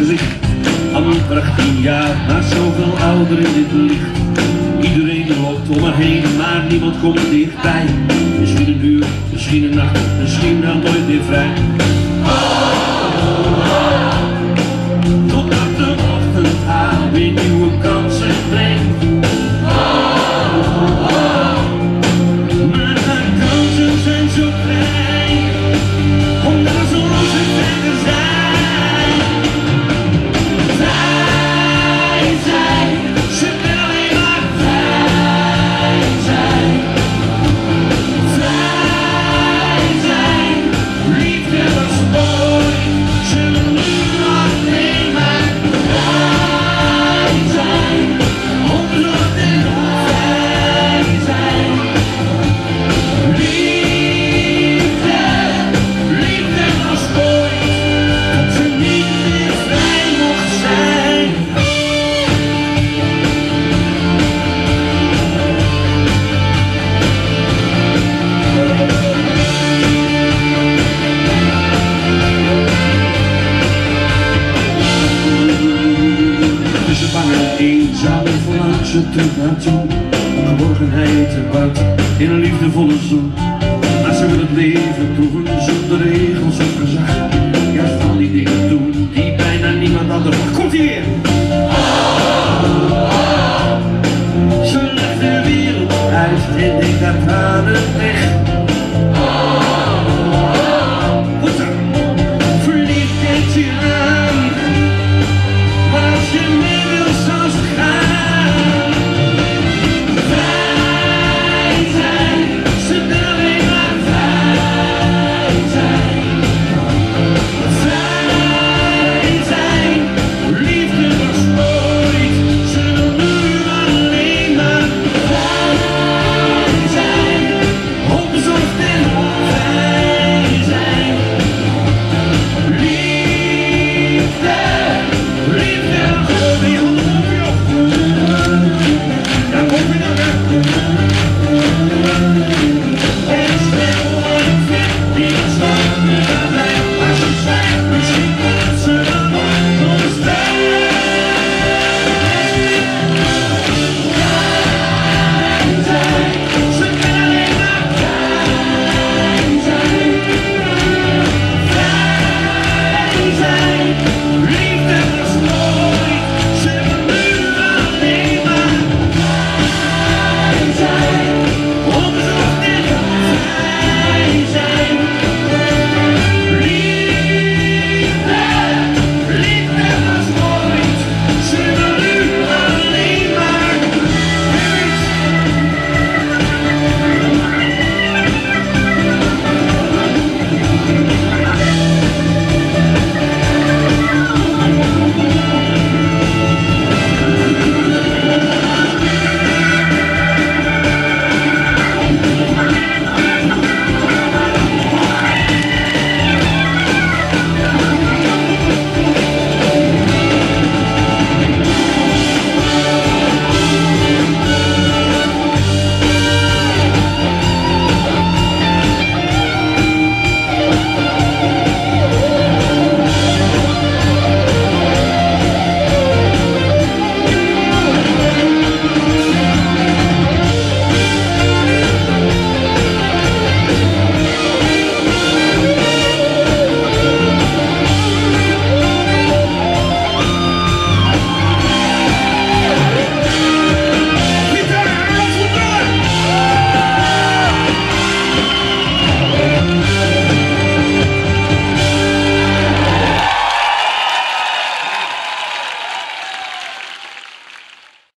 gezicht. Amper 18 jaar, maar zoveel ouder in dit licht. Iedereen loopt om me heen, maar niemand komt dichtbij. Misschien een uur, misschien een nacht, misschien dan nooit weer vrij. ze terug naar toe. Geborgenheid en buiten in een liefdevolle zon.